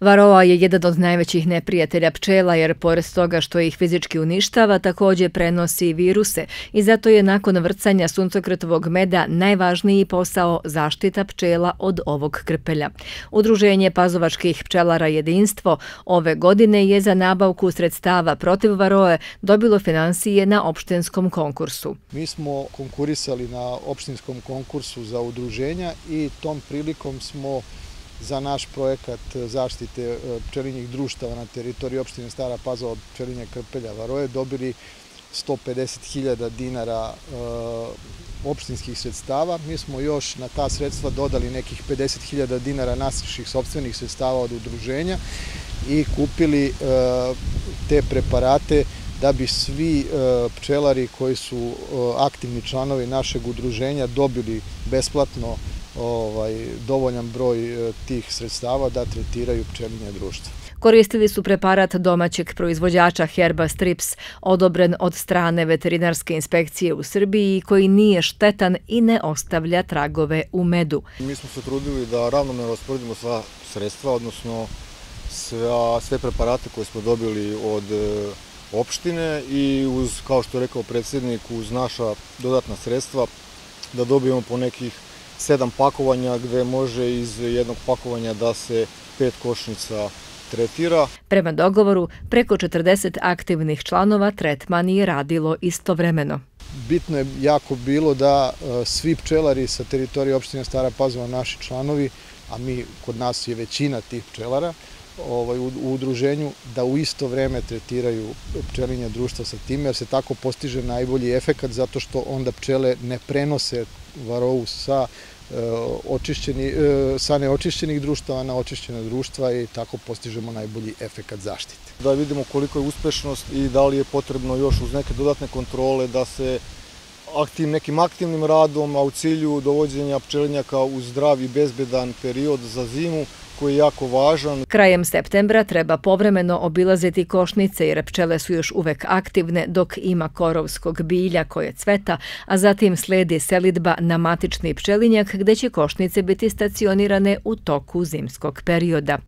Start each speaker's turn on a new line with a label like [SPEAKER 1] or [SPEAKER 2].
[SPEAKER 1] Varoa je jedan od najvećih neprijatelja pčela jer pored toga što ih fizički uništava također prenosi viruse i zato je nakon vrcanja suncokretovog meda najvažniji posao zaštita pčela od ovog krpelja. Udruženje pazovačkih pčelara jedinstvo ove godine je za nabavku sredstava protiv varoe dobilo financije na opštinskom konkursu.
[SPEAKER 2] Mi smo konkurisali na opštinskom konkursu za udruženja i tom prilikom smo za naš projekat e, zaštite e, pčelinjih društava na teritoriji opštine Stara Pazova od pčelinja Krpelja Varoje dobili 150.000 dinara e, opštinskih sredstava. Mi smo još na ta sredstva dodali nekih 50.000 dinara nasriših sobstvenih sredstava od udruženja i kupili te preparate da bi svi pčelari koji su aktivni članovi našeg udruženja dobili besplatno ovaj, dovoljan broj e, tih sredstava da tretiraju pčelinje društva.
[SPEAKER 1] Koristili su preparat domaćeg proizvođača Herba Strips, odobren od strane veterinarske inspekcije u Srbiji koji nije štetan i ne ostavlja tragove u medu.
[SPEAKER 3] Mi smo se trudili da ravnomjerno rasporedimo sva sredstva, odnosno sve preparate koje smo dobili od e, opštine i uz, kao što je rekao predsjednik, uz naša dodatna sredstva da dobijemo po nekih sedam pakovanja gde može iz jednog pakovanja da se pet košnica tretira.
[SPEAKER 1] Prema dogovoru, preko 40 aktivnih članova tretman je radilo istovremeno.
[SPEAKER 2] Bitno je jako bilo da e, svi pčelari sa teritorije opštine Stara Pazova, naši članovi, a mi kod nas je većina tih pčelara, ovaj, u udruženju da u isto vreme tretiraju pčelinja društva sa tim, jer se tako postiže najbolji efekat zato što onda pčele ne prenose varovu sa E, očišćeni, e, sa neočišćenih društava na očišćene društva i tako postižemo najbolji efekat zaštite.
[SPEAKER 3] Da vidimo koliko je uspešnost i da li je potrebno još uz neke dodatne kontrole da se aktiv, nekim aktivnim radom, a u cilju dovođenja pčelinjaka u zdrav i bezbedan period za zimu, koji je jako važan.
[SPEAKER 1] Krajem septembra treba povremeno obilaziti košnice jer pčele su još uvek aktivne dok ima korovskog bilja koje cveta, a zatim sledi selidba na matični pčelinjak gde će košnice biti stacionirane u toku zimskog perioda.